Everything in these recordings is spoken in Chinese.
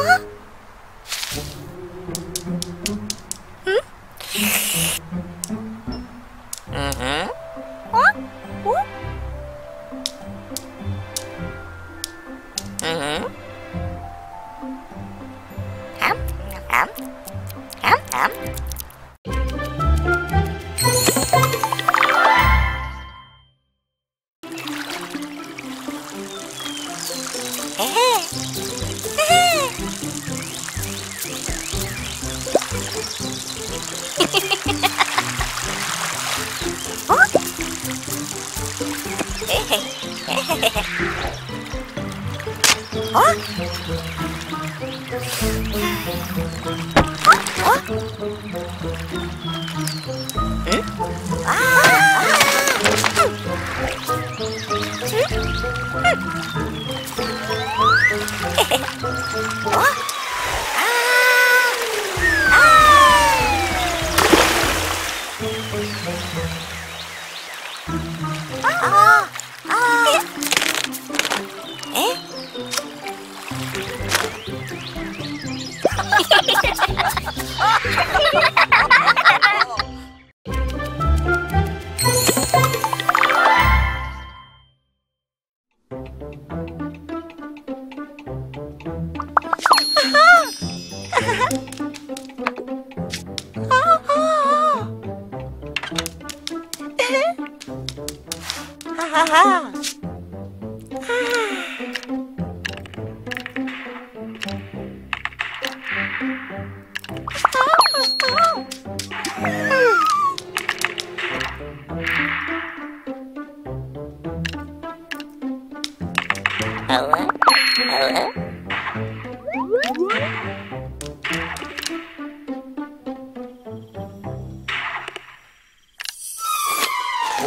あ。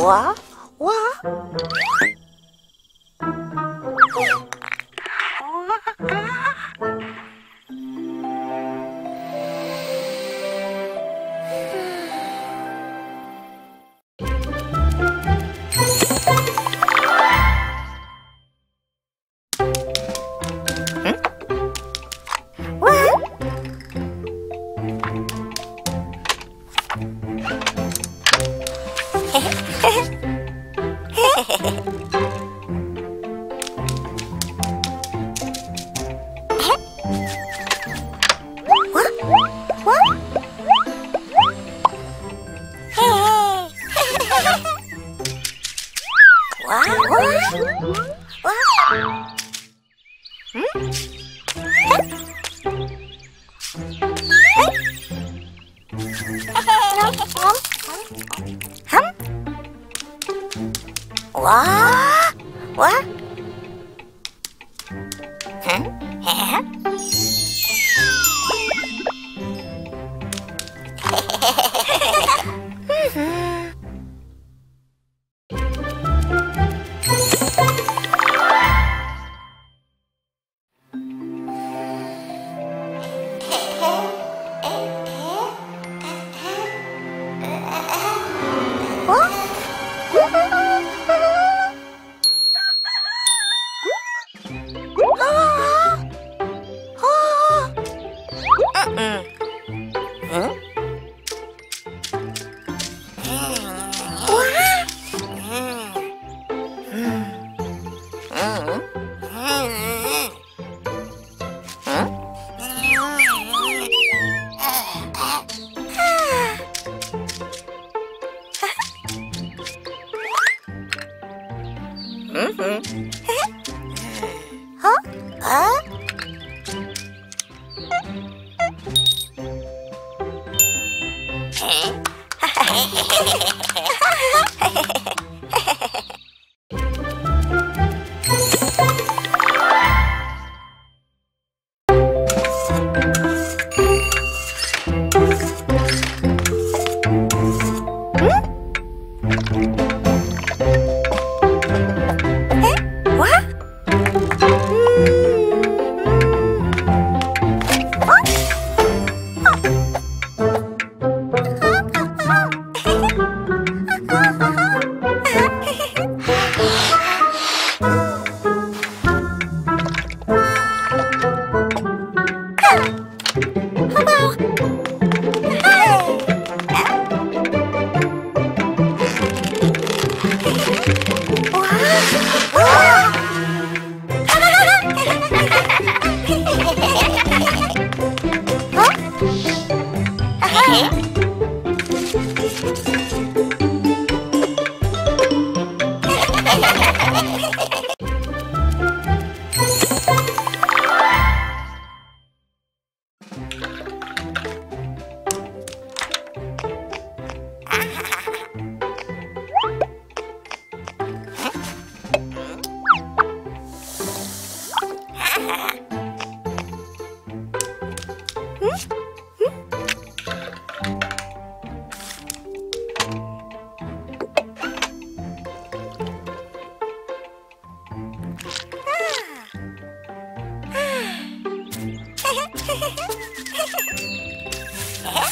와? Uh-huh.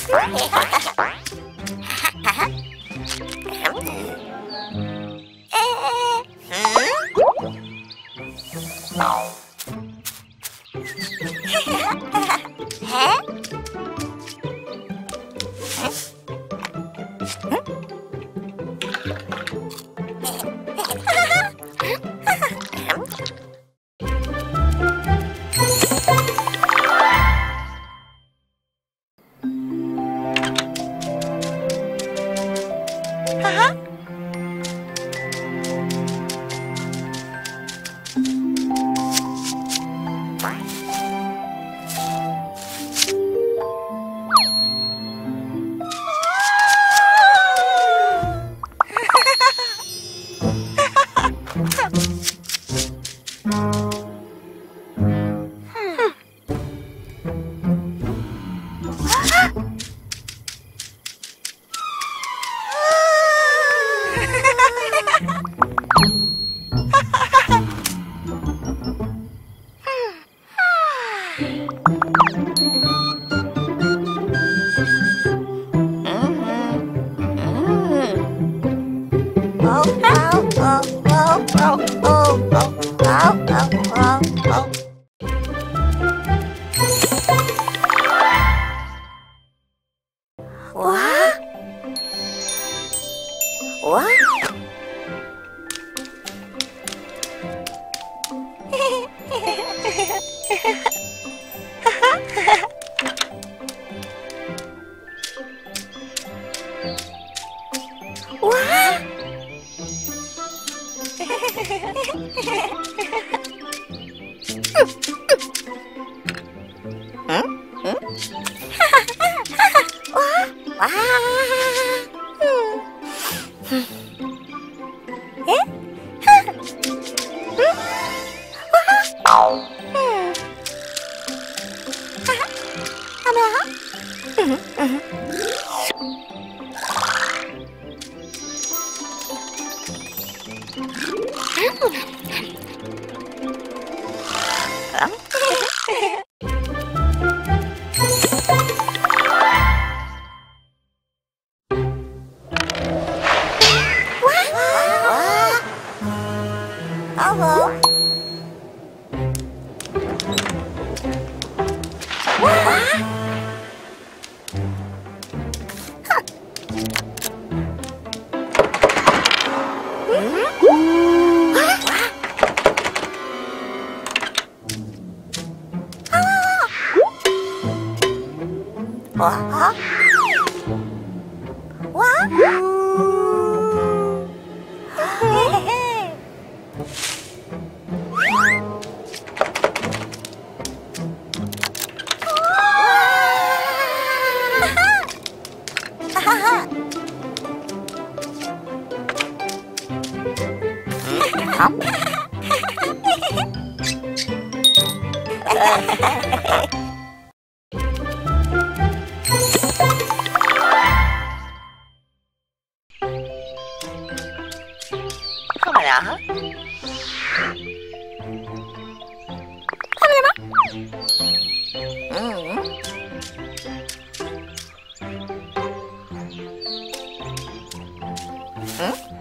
Yeah. 哇！嘿嘿嘿嘿嘿嘿嘿嘿。Hmm?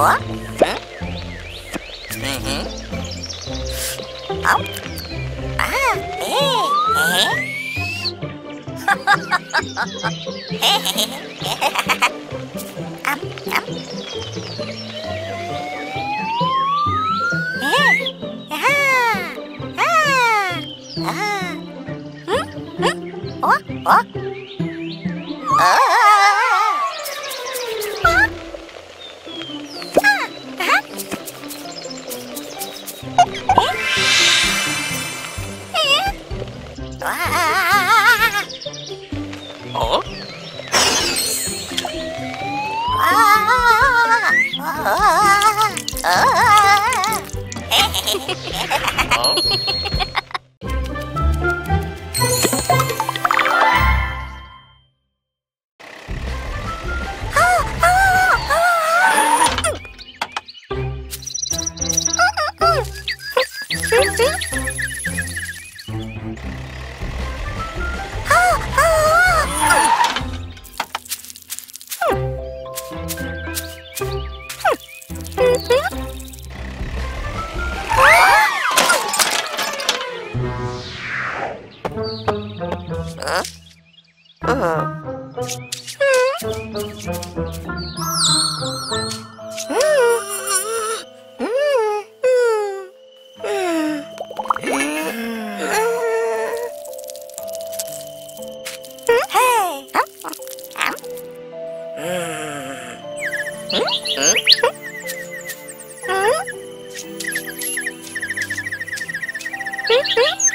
What? Beep, beep.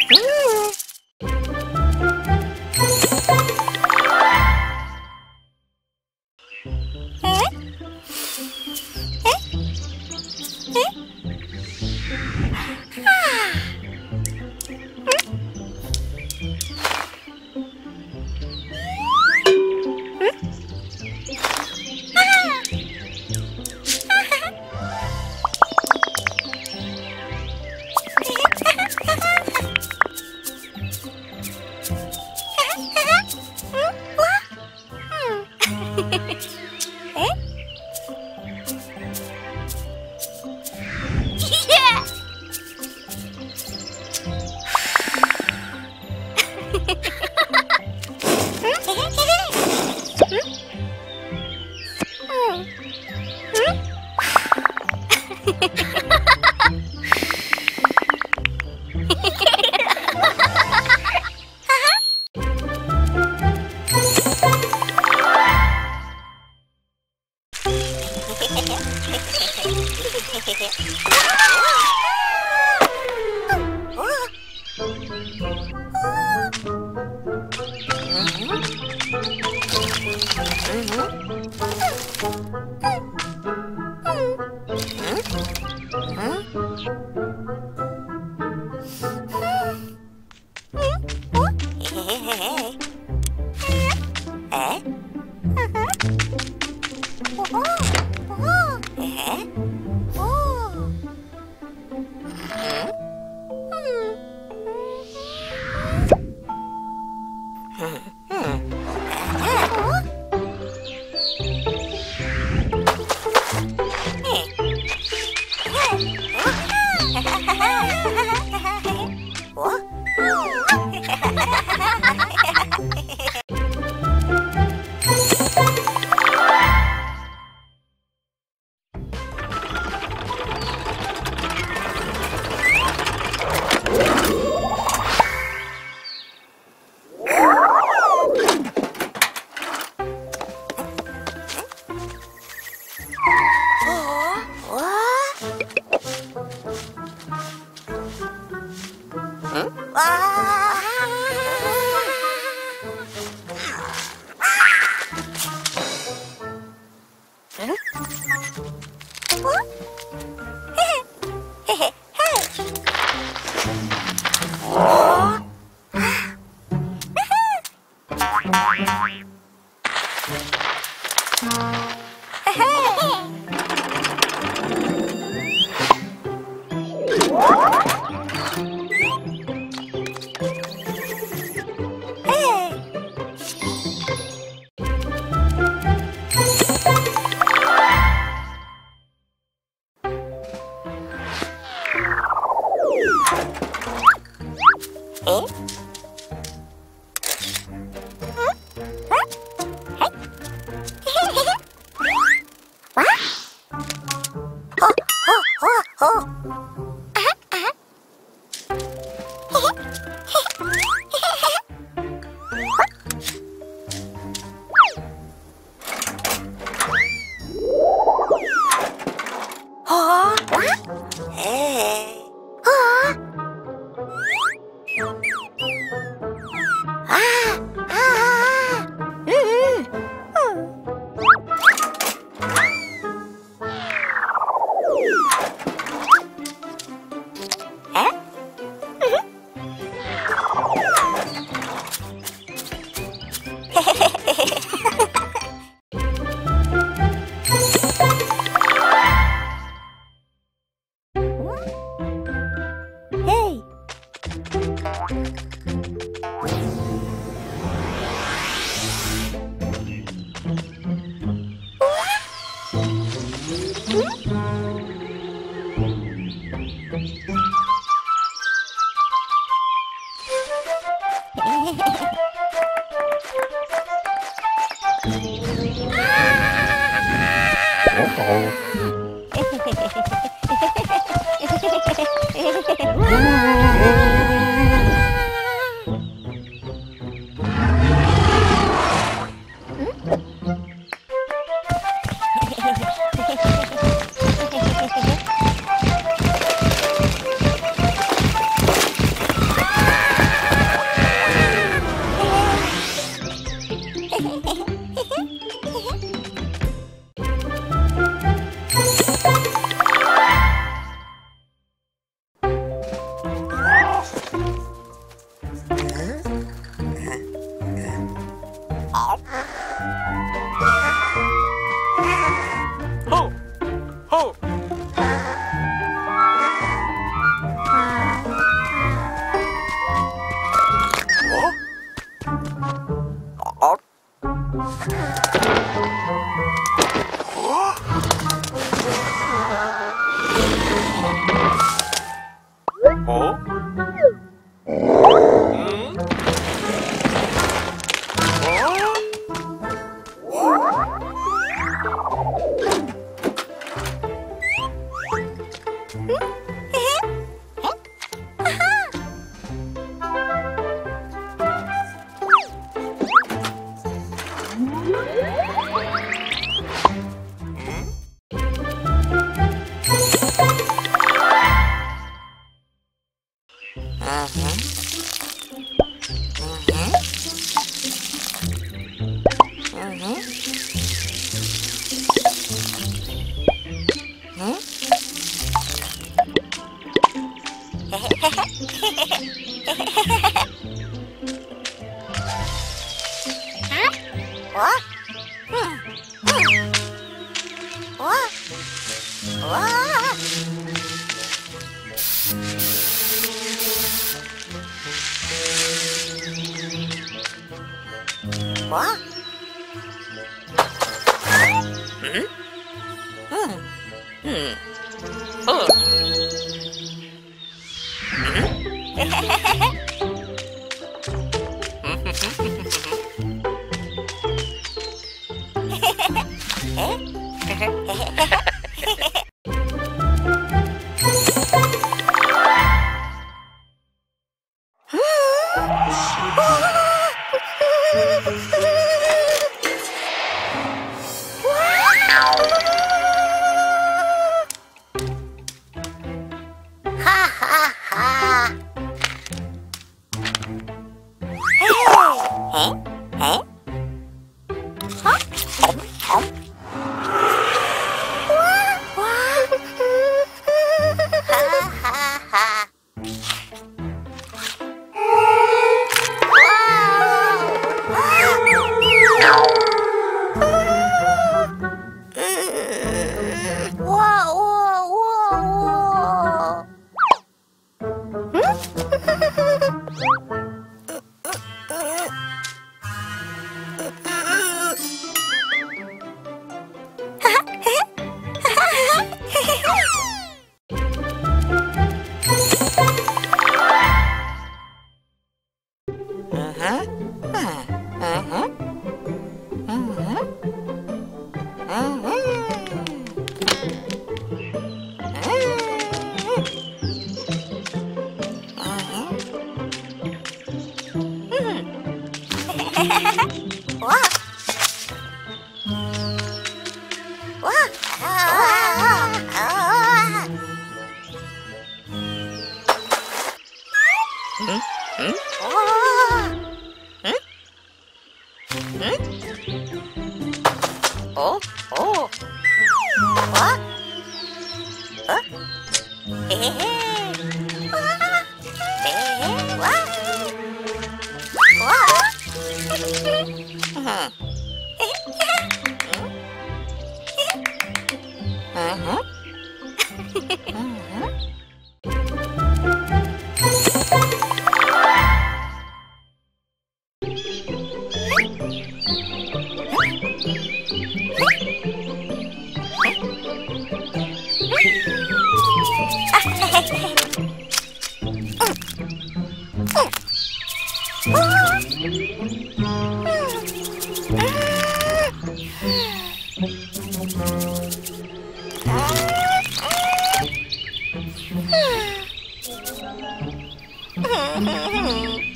Oh,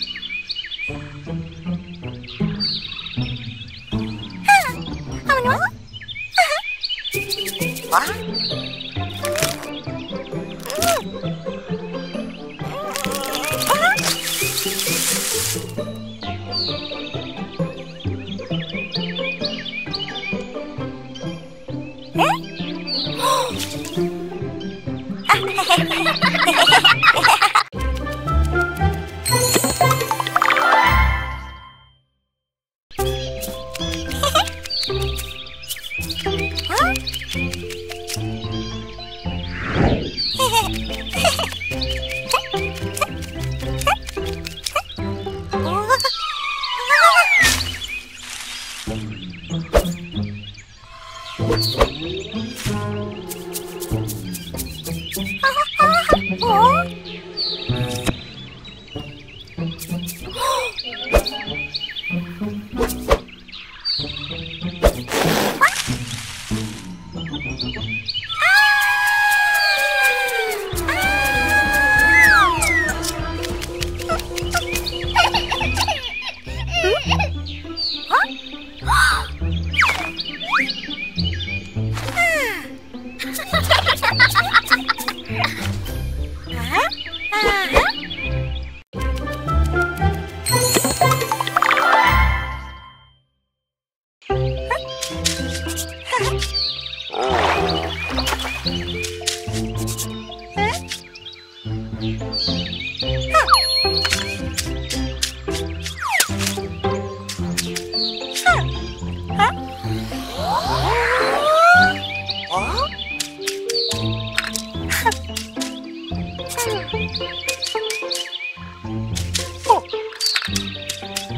哦，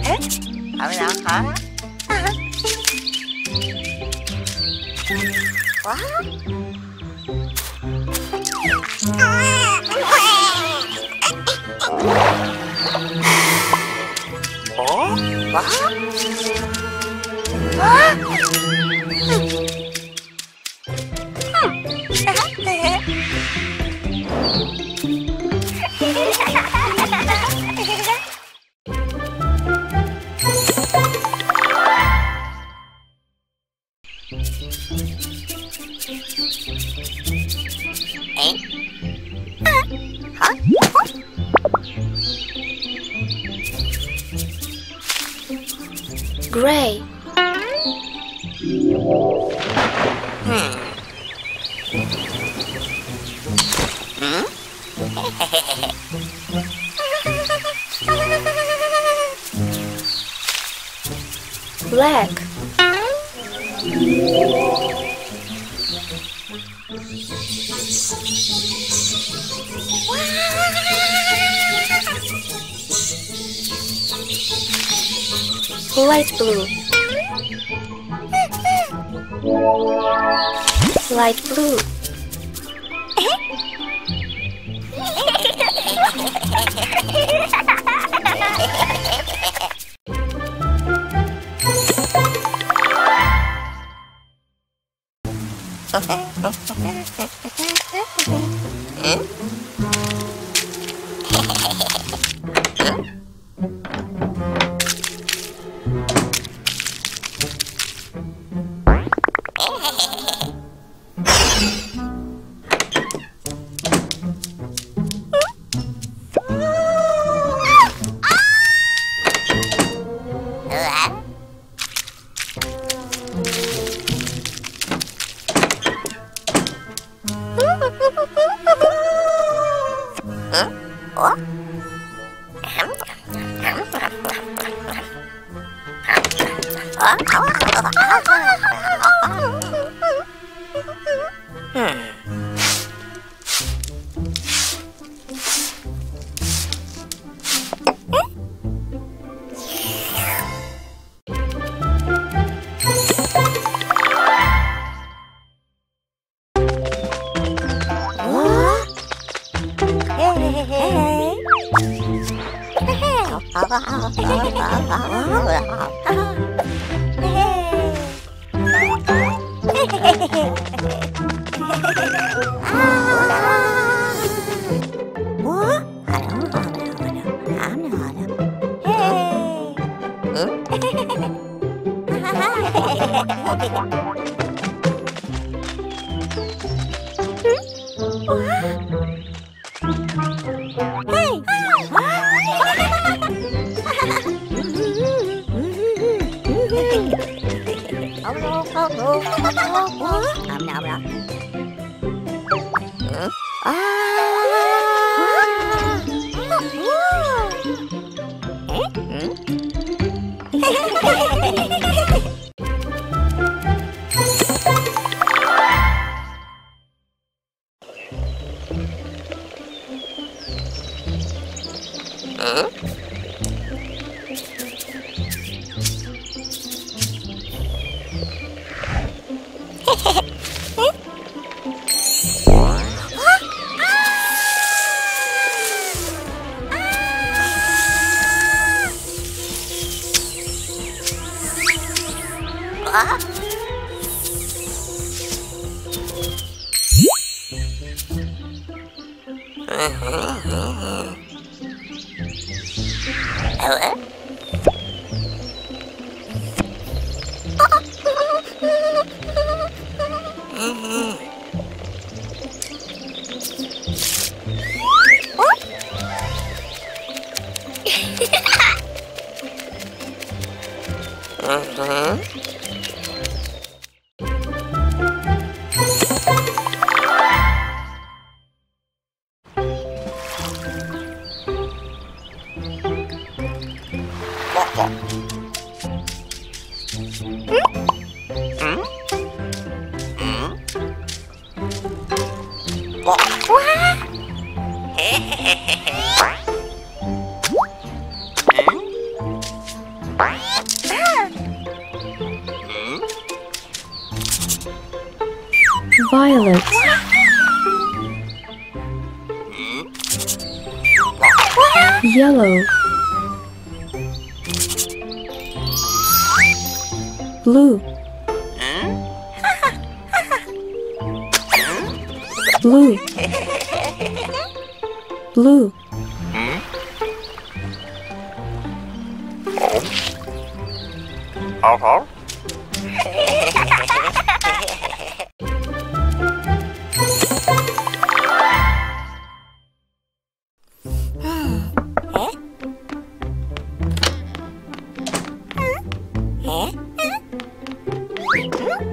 哎，好不了，好啊，啊，哇，啊，喂，哦，哇。啊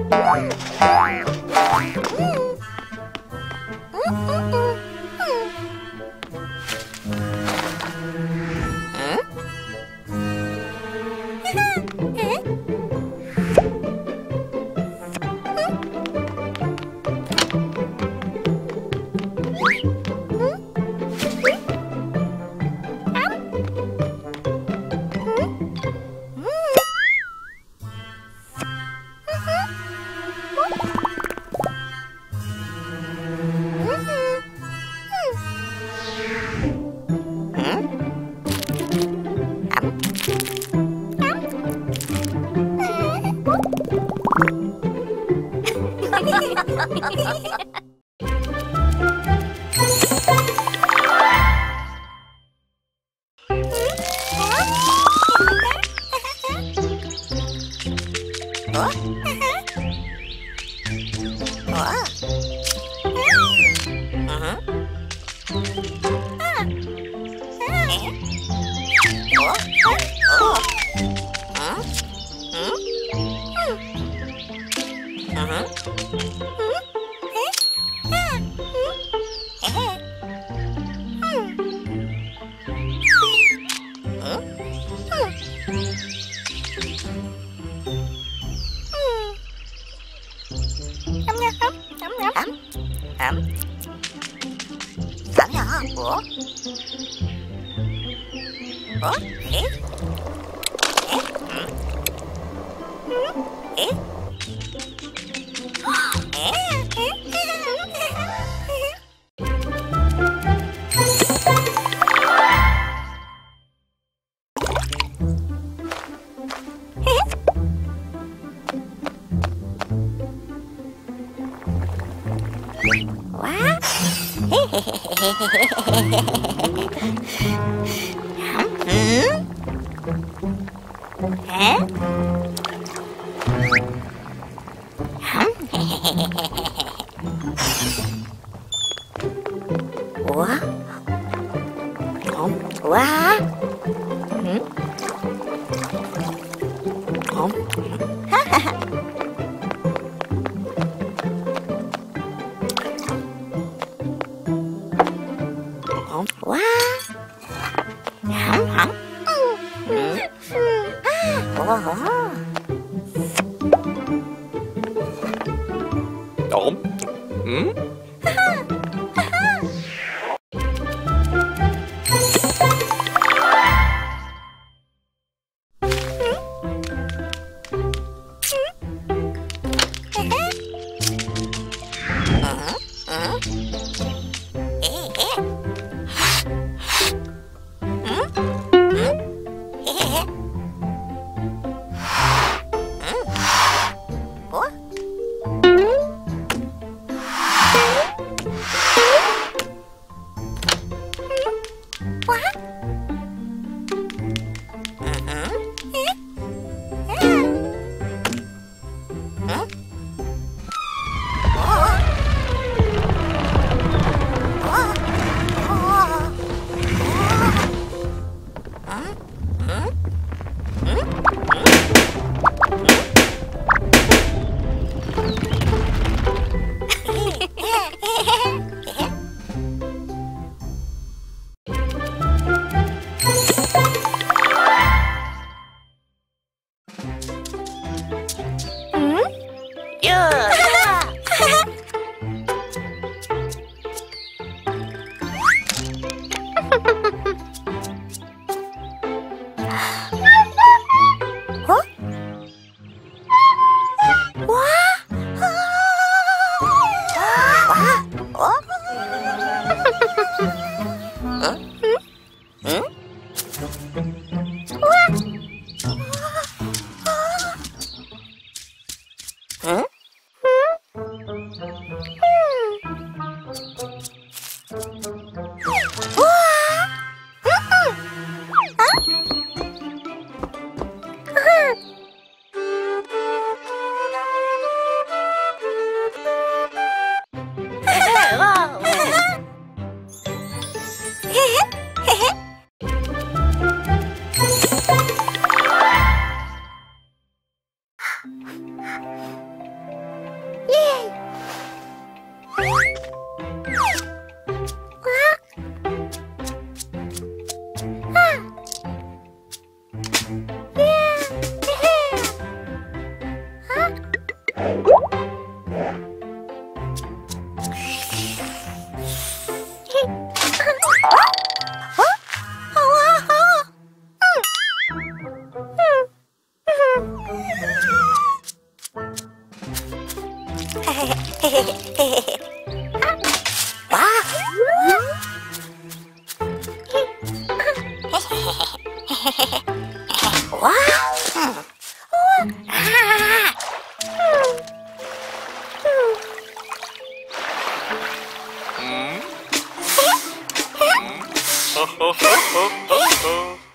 Mm. Hehehehe oh, oh, oh.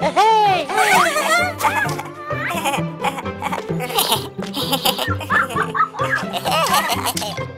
Hey!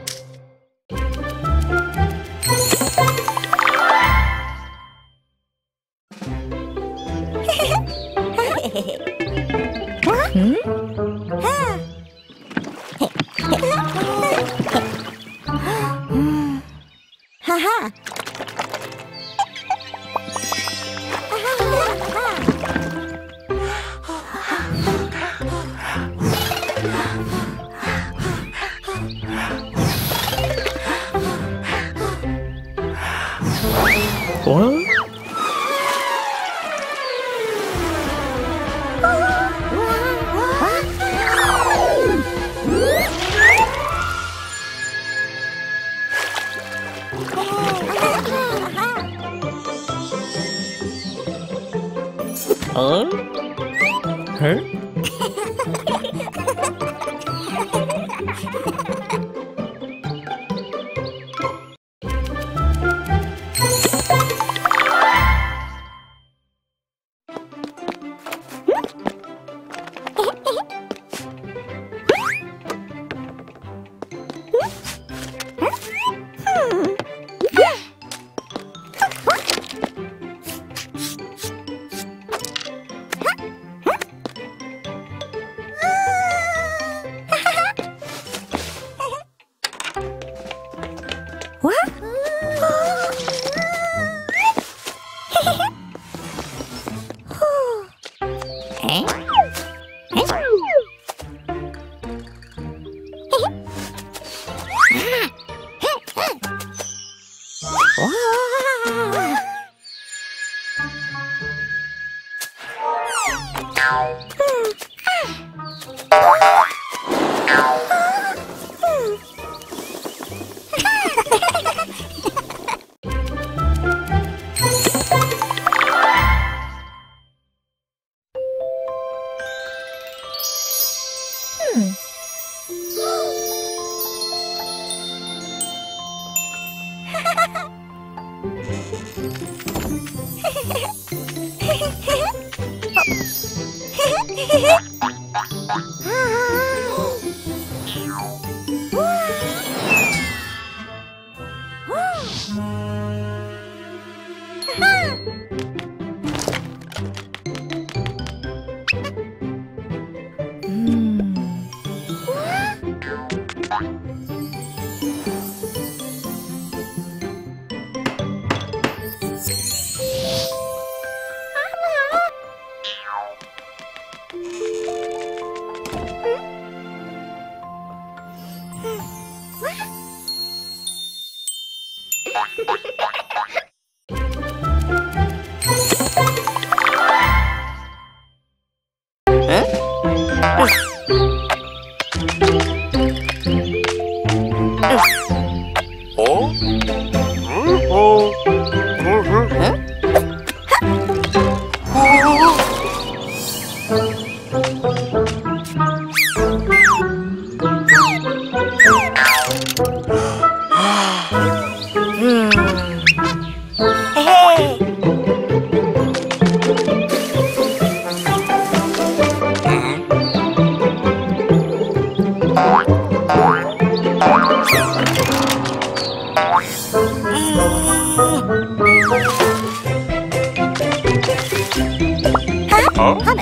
好，好